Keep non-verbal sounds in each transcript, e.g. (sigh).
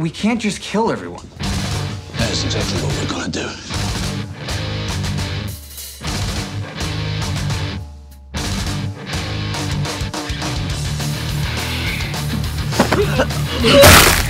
we can't just kill everyone. That's exactly what we're gonna do. だ (laughs)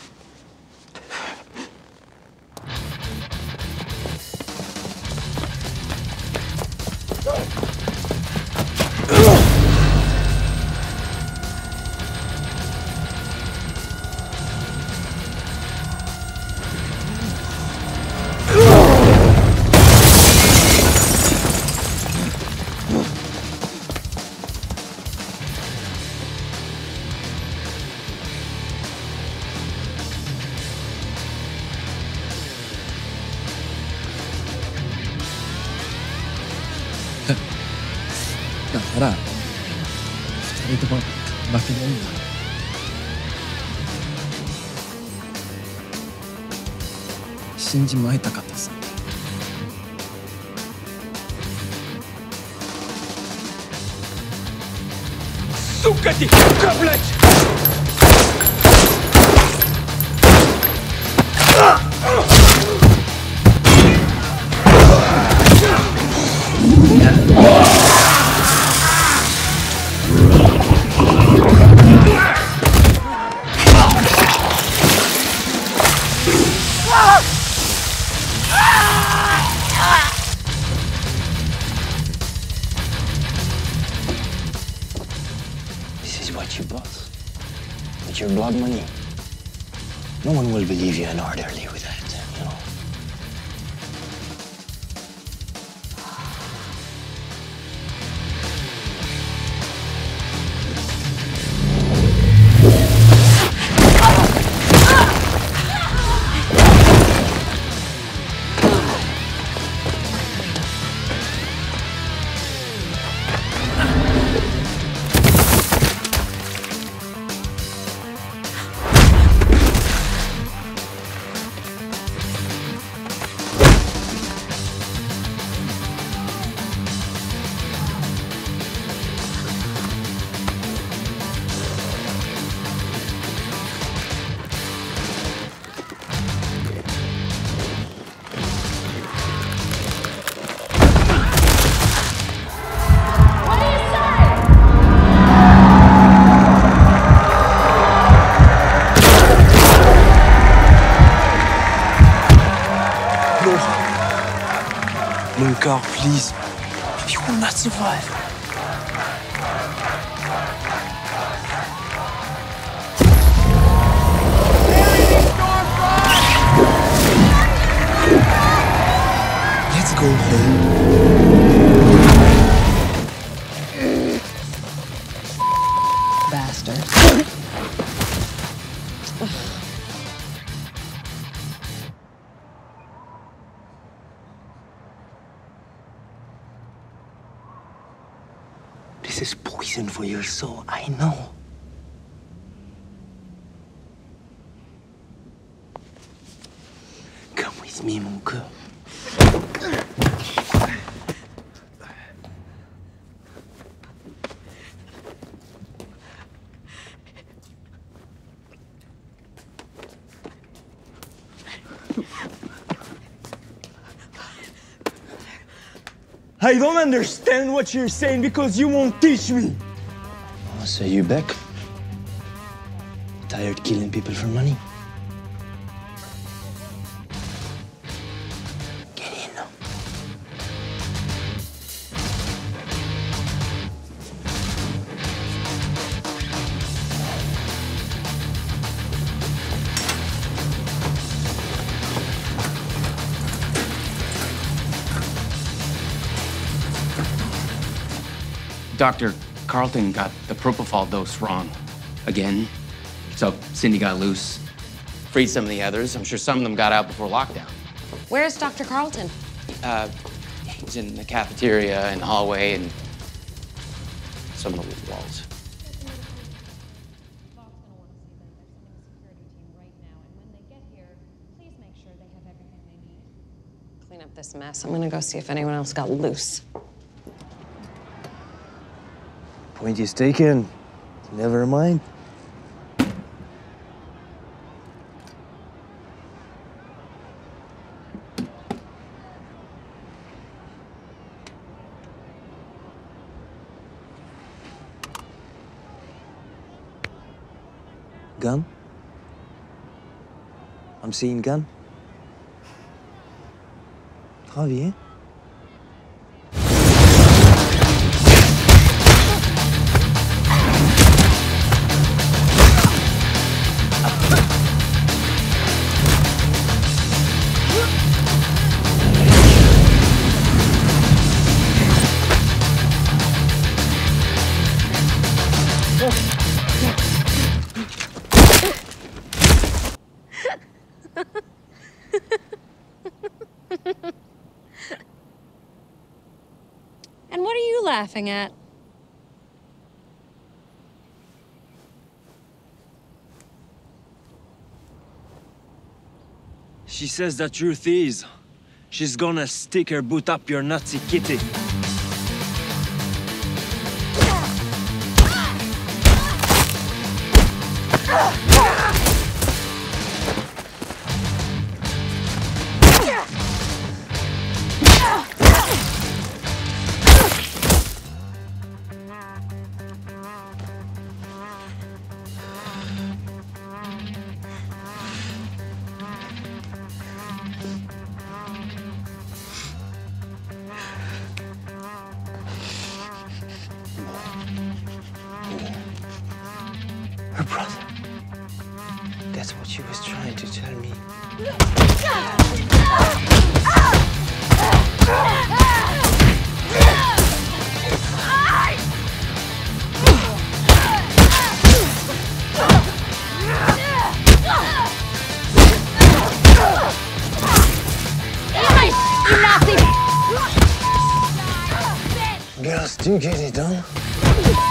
から二人とも負けないんだ信じまいたかったさ Сука ты, блядь! This is what you bought. With your blood money. No one will believe you an orderly with that, you know. Mon cœur, please. You will not survive. Let's go home. Bastard. For your soul, I know. Come with me, mon cœur. I don't understand what you're saying because you won't teach me. Oh, so you back? Tired killing people for money? Dr. Carlton got the propofol dose wrong again. So Cindy got loose, freed some of the others. I'm sure some of them got out before lockdown. Where's Dr. Carlton? Uh, he's in the cafeteria and hallway and some of the walls. Clean up this mess. I'm gonna go see if anyone else got loose. Point is taken. Never mind. Gun? I'm seeing gun. Bien. Laughing at? She says that truth is. She's gonna stick her boot up your Nazi kitty. Her brother. That's what she was trying to tell me. Girls do get it done.